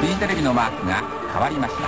フジテレビのマークが変わりました。